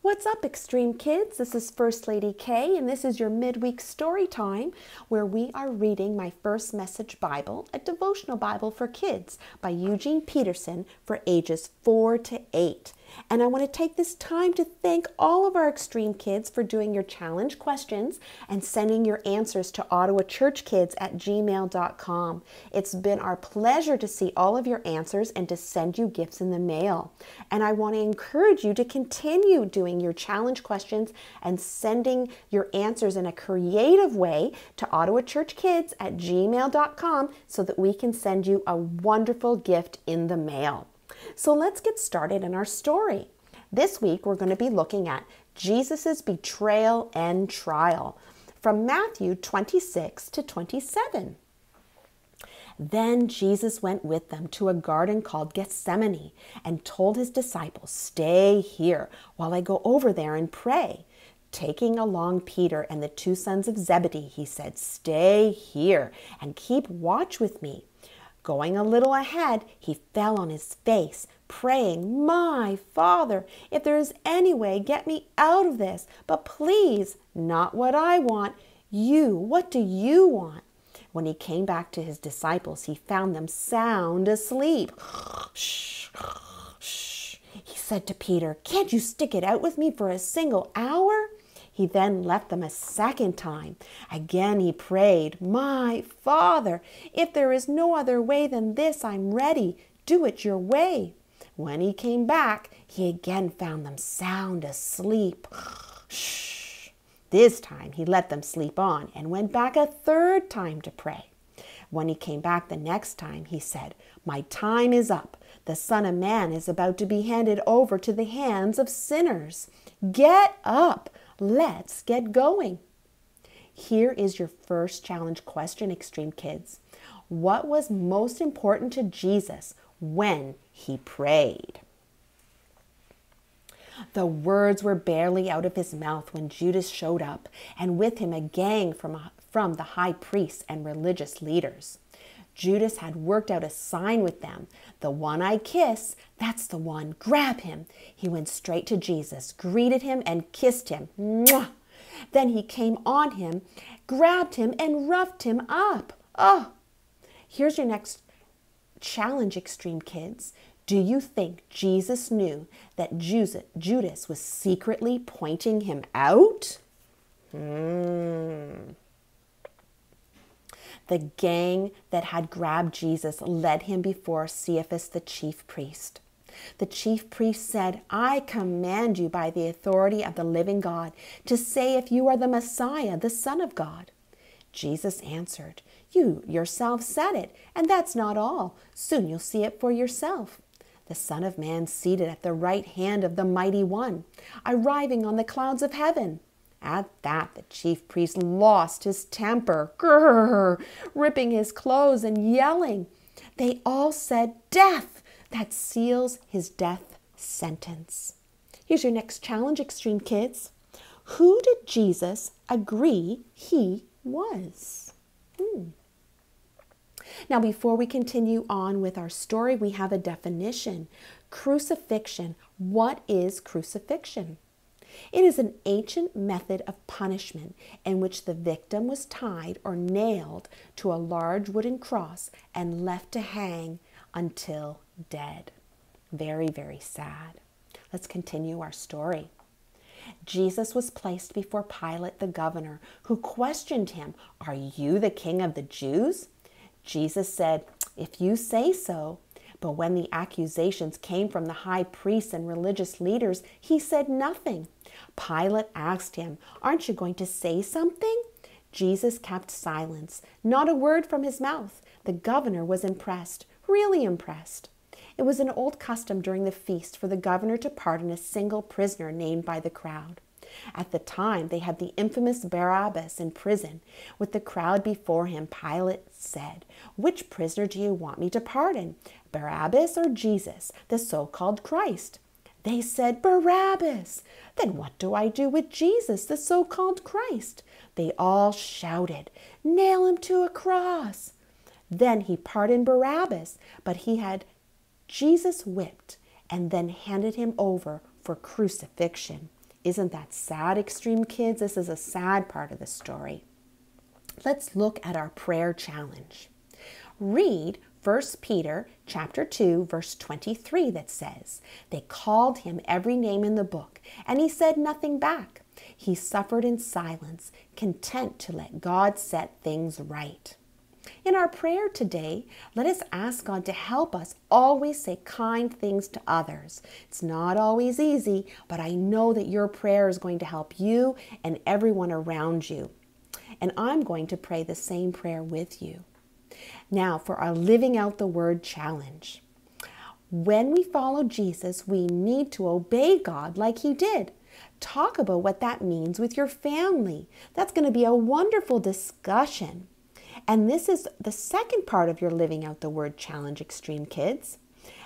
What's up, Extreme Kids? This is First Lady K, and this is your midweek story time where we are reading my First Message Bible, a devotional Bible for kids by Eugene Peterson for ages 4 to 8. And I want to take this time to thank all of our extreme kids for doing your challenge questions and sending your answers to Ottawa Church Kids at gmail.com. It's been our pleasure to see all of your answers and to send you gifts in the mail. And I want to encourage you to continue doing your challenge questions and sending your answers in a creative way to Ottawa Church Kids at gmail.com so that we can send you a wonderful gift in the mail. So let's get started in our story. This week we're going to be looking at Jesus' betrayal and trial from Matthew 26 to 27. Then Jesus went with them to a garden called Gethsemane and told his disciples, Stay here while I go over there and pray. Taking along Peter and the two sons of Zebedee, he said, Stay here and keep watch with me. Going a little ahead, he fell on his face, praying, My Father, if there is any way, get me out of this. But please, not what I want. You, what do you want? When he came back to his disciples, he found them sound asleep. Shh, shh. He said to Peter, Can't you stick it out with me for a single hour? He then left them a second time. Again he prayed, My Father, if there is no other way than this, I'm ready. Do it your way. When he came back, he again found them sound asleep. Shh. This time he let them sleep on and went back a third time to pray. When he came back the next time, he said, My time is up. The Son of Man is about to be handed over to the hands of sinners. Get up. Let's get going. Here is your first challenge question, Extreme Kids. What was most important to Jesus when he prayed? The words were barely out of his mouth when Judas showed up, and with him a gang from, from the high priests and religious leaders. Judas had worked out a sign with them. The one I kiss, that's the one. Grab him. He went straight to Jesus, greeted him, and kissed him. Mwah! Then he came on him, grabbed him, and roughed him up. Oh! Here's your next challenge, extreme kids. Do you think Jesus knew that Judas was secretly pointing him out? Hmm. The gang that had grabbed Jesus led him before Caiaphas, the chief priest. The chief priest said, I command you by the authority of the living God to say if you are the Messiah, the Son of God. Jesus answered, You yourself said it, and that's not all. Soon you'll see it for yourself. The Son of Man seated at the right hand of the Mighty One, arriving on the clouds of heaven. At that, the chief priest lost his temper, grrr, ripping his clothes and yelling. They all said, Death! That seals his death sentence. Here's your next challenge, extreme kids. Who did Jesus agree he was? Hmm. Now, before we continue on with our story, we have a definition. Crucifixion. What is crucifixion? It is an ancient method of punishment in which the victim was tied or nailed to a large wooden cross and left to hang until dead. Very, very sad. Let's continue our story. Jesus was placed before Pilate the governor, who questioned him, Are you the king of the Jews? Jesus said, If you say so. But when the accusations came from the high priests and religious leaders, he said nothing. Pilate asked him, Aren't you going to say something? Jesus kept silence, not a word from his mouth. The governor was impressed, really impressed. It was an old custom during the feast for the governor to pardon a single prisoner named by the crowd. At the time, they had the infamous Barabbas in prison. With the crowd before him, Pilate said, Which prisoner do you want me to pardon, Barabbas or Jesus, the so called Christ? They said, Barabbas. Then what do I do with Jesus, the so called Christ? They all shouted, Nail him to a cross. Then he pardoned Barabbas, but he had Jesus whipped and then handed him over for crucifixion. Isn't that sad, Extreme Kids? This is a sad part of the story. Let's look at our prayer challenge. Read 1 Peter chapter 2 verse 23 that says, "They called him every name in the book, and he said nothing back. He suffered in silence, content to let God set things right." In our prayer today, let us ask God to help us always say kind things to others. It's not always easy, but I know that your prayer is going to help you and everyone around you. And I'm going to pray the same prayer with you. Now, for our Living Out the Word challenge. When we follow Jesus, we need to obey God like He did. Talk about what that means with your family. That's going to be a wonderful discussion. And this is the second part of your Living Out the Word challenge, Extreme Kids.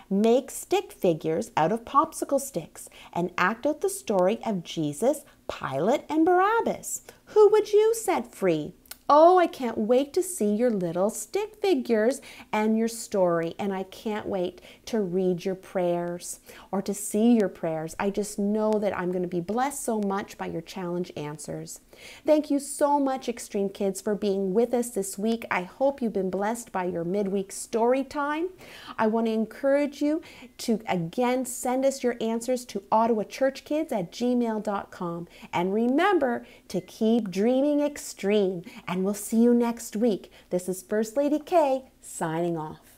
Make stick figures out of popsicle sticks and act out the story of Jesus, Pilate, and Barabbas. Who would you set free? Oh, I can't wait to see your little stick figures and your story. And I can't wait to read your prayers or to see your prayers. I just know that I'm going to be blessed so much by your challenge answers. Thank you so much, Extreme Kids, for being with us this week. I hope you've been blessed by your midweek story time. I want to encourage you to again send us your answers to ottawachurchkids Church Kids at gmail.com. And remember to keep dreaming extreme and we'll see you next week. This is First Lady K signing off.